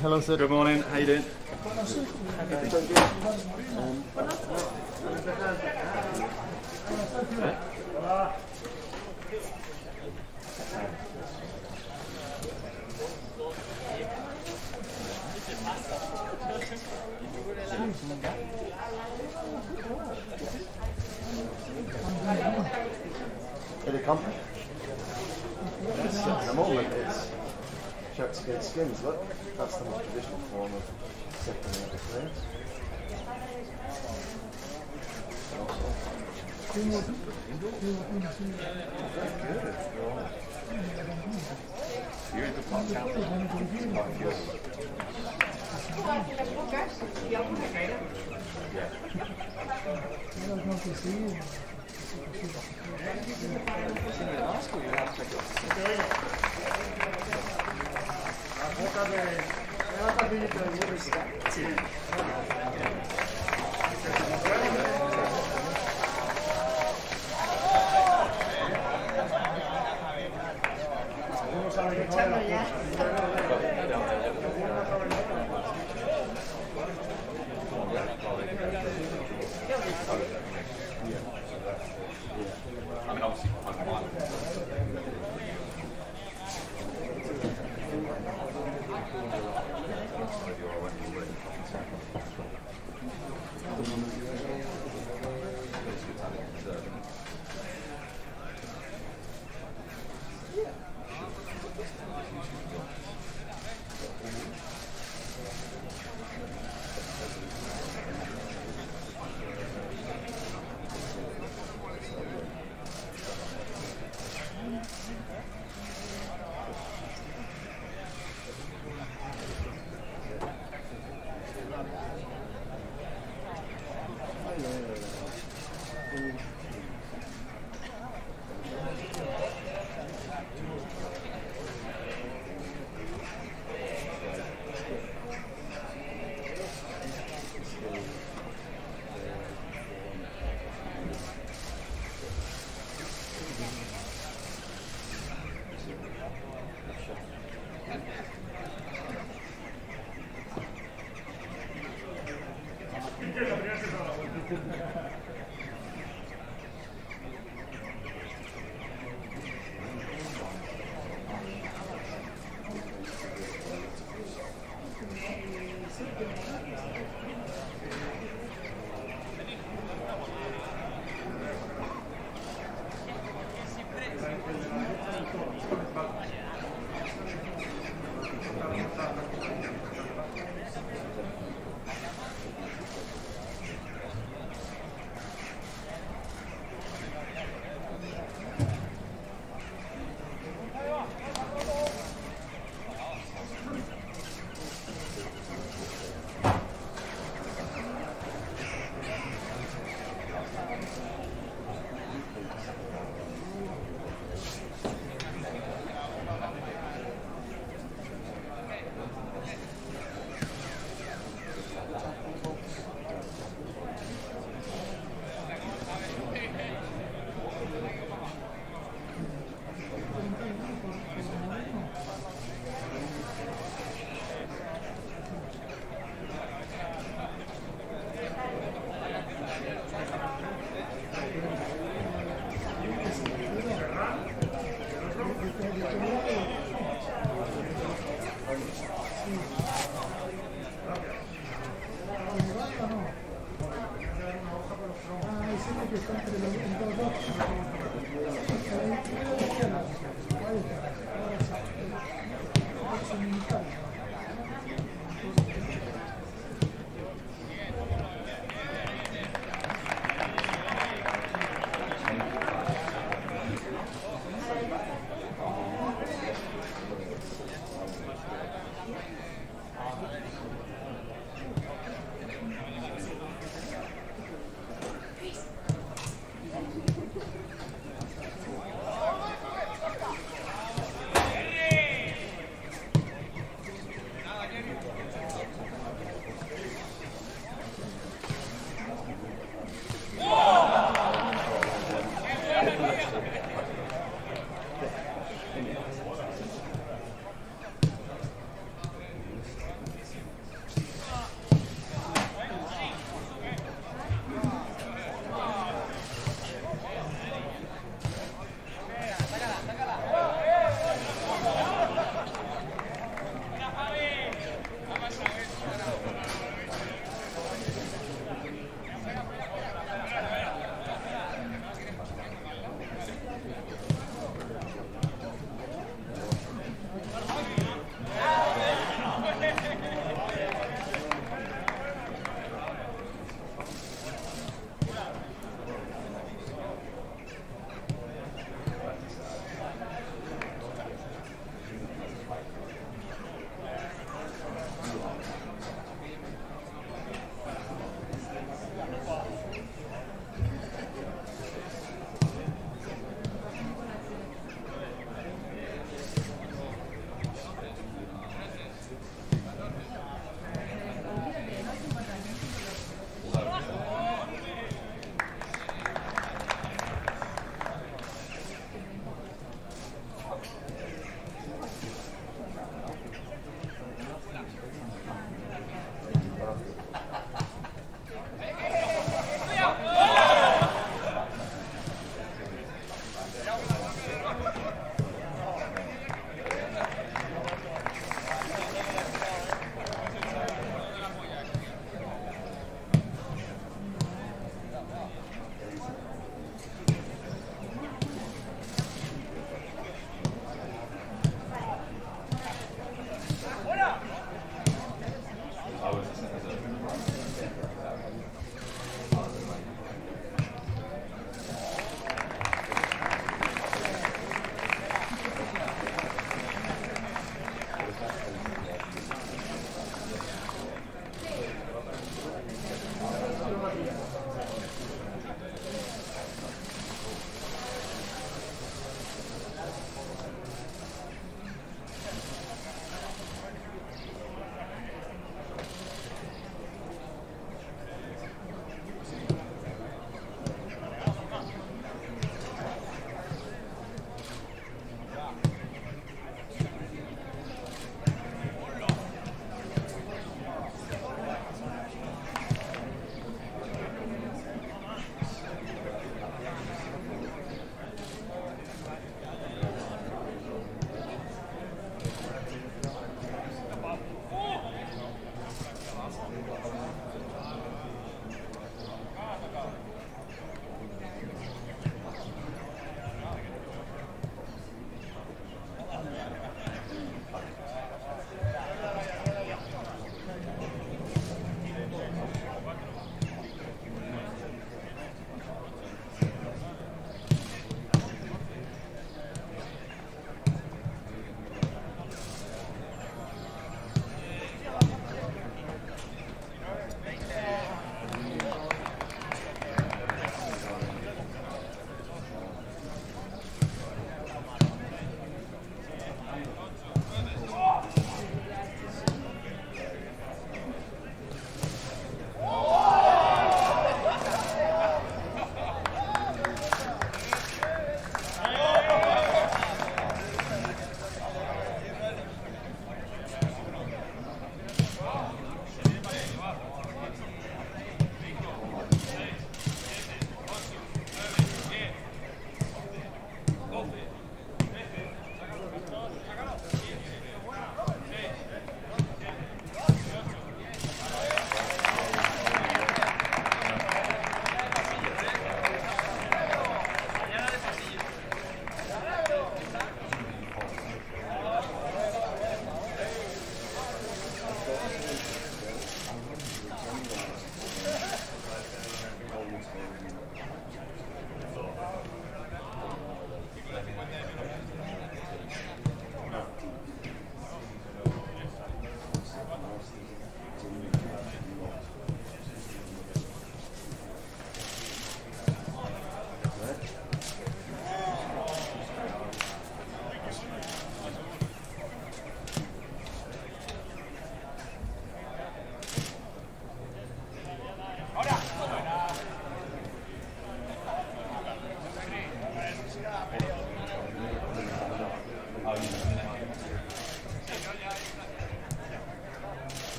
Hello, sir. Good morning. How you doing? Did it come? Yes, at the moment it's shirts against skins, look. That's the most traditional form of secondary epic flames. You're in the 岡部、山田美里と無理した。Thank you. Yeah.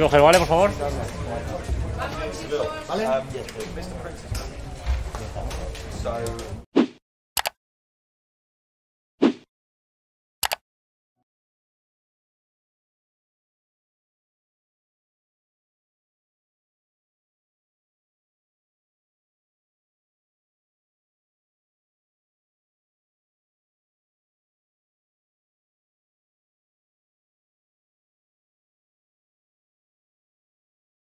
Coger, vale, por favor? ¿Vale?